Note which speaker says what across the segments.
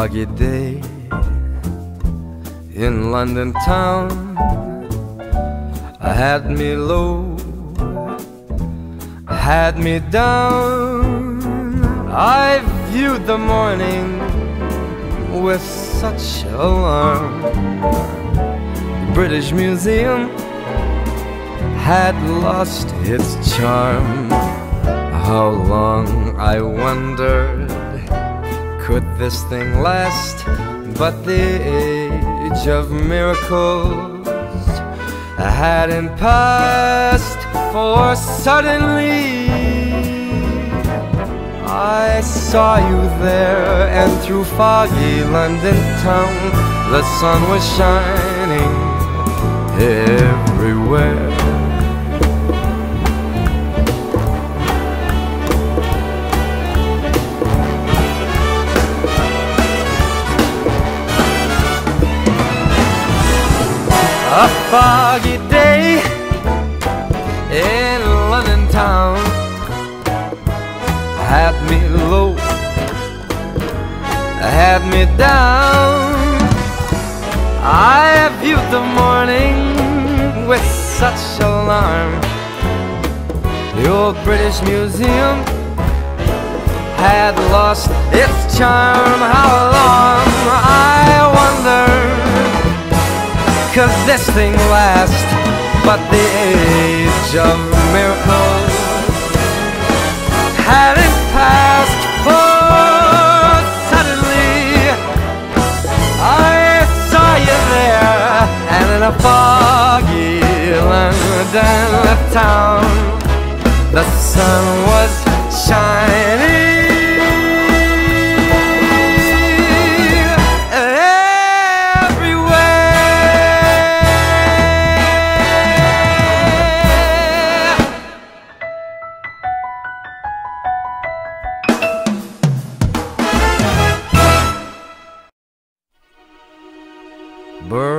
Speaker 1: foggy day in London town I had me low, had me down. I viewed the morning with such alarm. The British Museum had lost its charm. How long I wondered could this thing last? But the age of miracles hadn't passed, for suddenly I saw you there, and through foggy London town, the sun was shining everywhere. Foggy day in London town had me low, had me down. I viewed the morning with such alarm. Old British Museum had lost its charm. How long I wonder could this thing last? But the age of miracles hadn't passed, for suddenly I saw you there, and in a foggy London town, the sun was shining.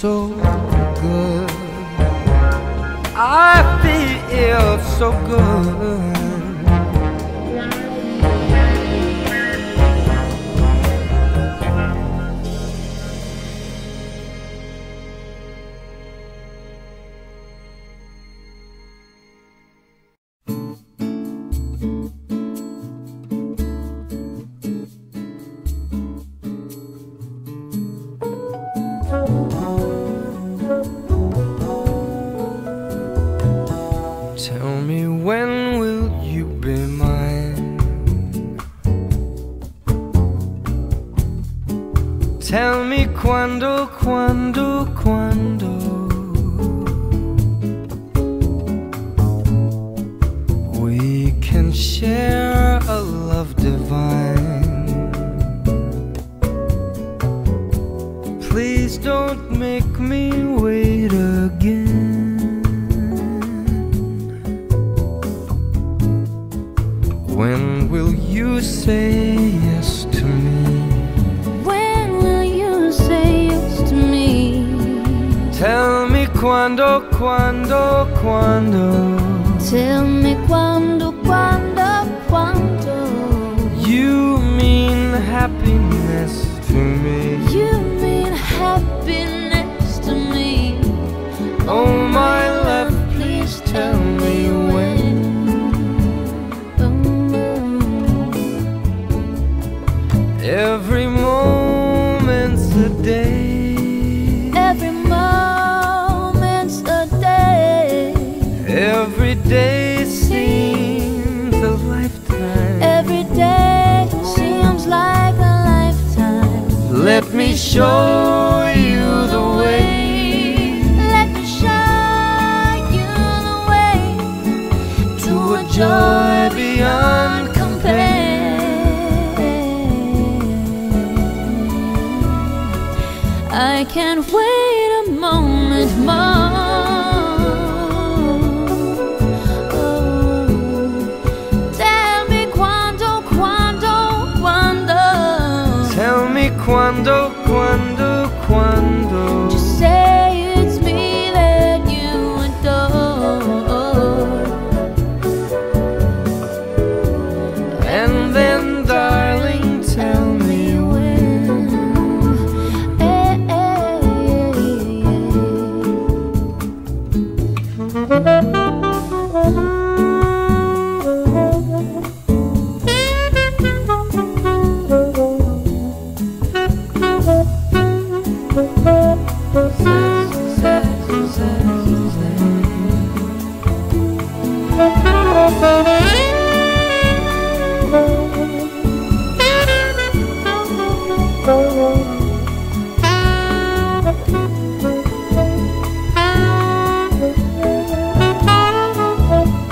Speaker 1: so good. I feel so good. You be mine? Tell me quando, quando, quando. We can share say yes to me?
Speaker 2: When will you say yes to me?
Speaker 1: Tell me quando, quando, quando
Speaker 2: Tell me quando, quando, quando
Speaker 1: you mean happiness to me.
Speaker 2: You mean happiness to me
Speaker 1: Oh, my Every day seems a lifetime.
Speaker 2: Every day seems like a lifetime
Speaker 1: Let me show you the way
Speaker 2: Let me show you the way
Speaker 1: to a joy beyond compare.
Speaker 2: I can't wait Tell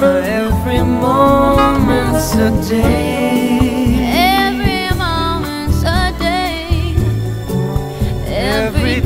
Speaker 1: Every moment's a day.
Speaker 2: Every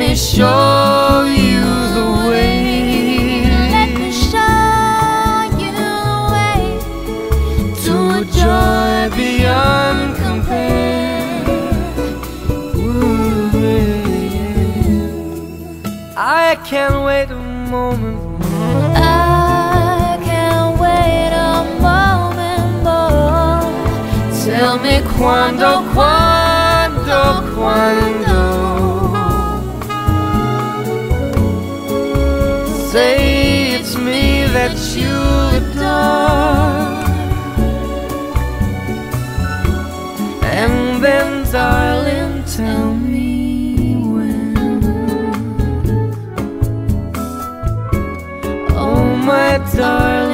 Speaker 1: me show you the way.
Speaker 2: Let me show you the way
Speaker 1: to a joy beyond compare. Ooh, yeah. I can't wait a moment.
Speaker 2: I can't wait a moment more.
Speaker 1: Tell me quando, then, darling, tell me when. Oh, my darling,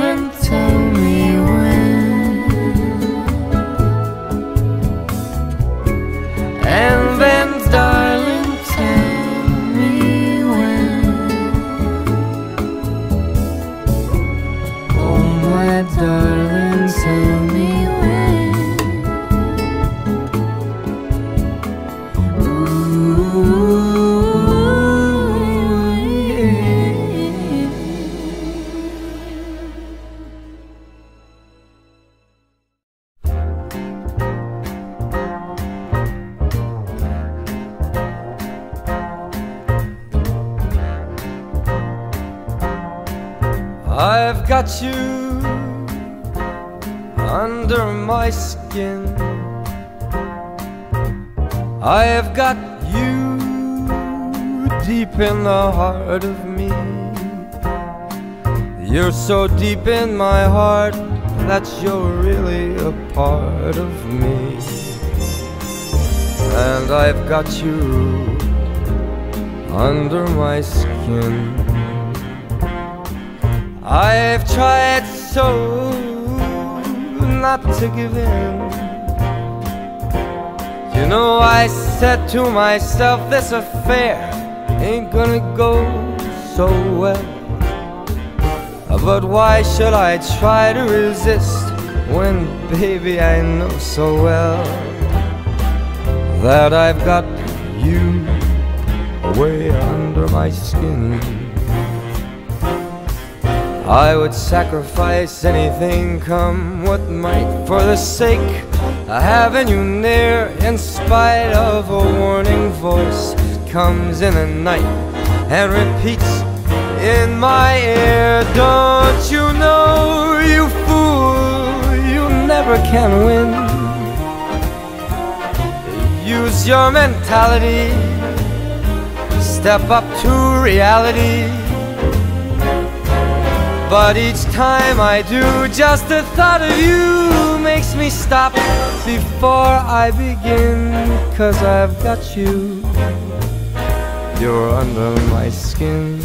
Speaker 1: heart of me. You're so deep in my heart that you're really a part of me. And I've got you under my skin. I've tried so not to give in. You know, I said to myself, this affair ain't gonna go so well. But why should I try to resist when, baby, I know so well that I've got you way under my skin? I would sacrifice anything, come what might, for the sake of having you near. In spite of a warning voice comes in the night and repeats in my ear. Don't you know, you fool, you never can win. Use your mentality, step up to reality. But each time I do, just the thought of you makes me stop before I begin. Cause I've got you, you're under my skin.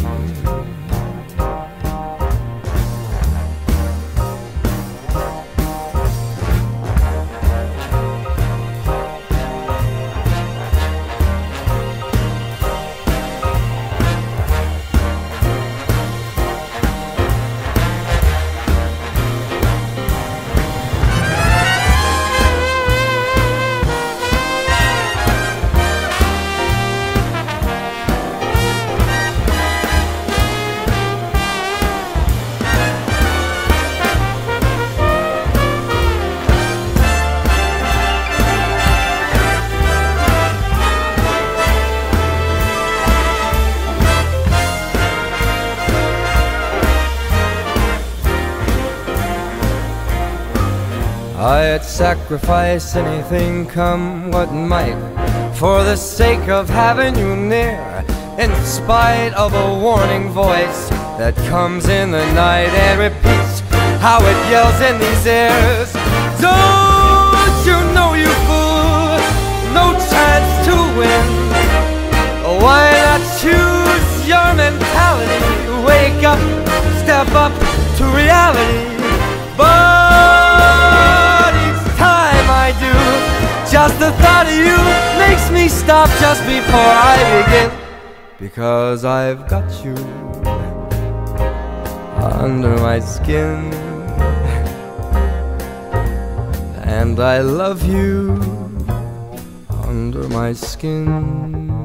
Speaker 1: I'd sacrifice anything, come what might, for the sake of having you near. In spite of a warning voice that comes in the night and repeats how it yells in these ears. Don't you know, you fool, no chance to win. Why not choose your mentality? Wake up, step up to reality. But Do, just the thought of you makes me stop just before I begin. Because I've got you under my skin. And I love you under my skin.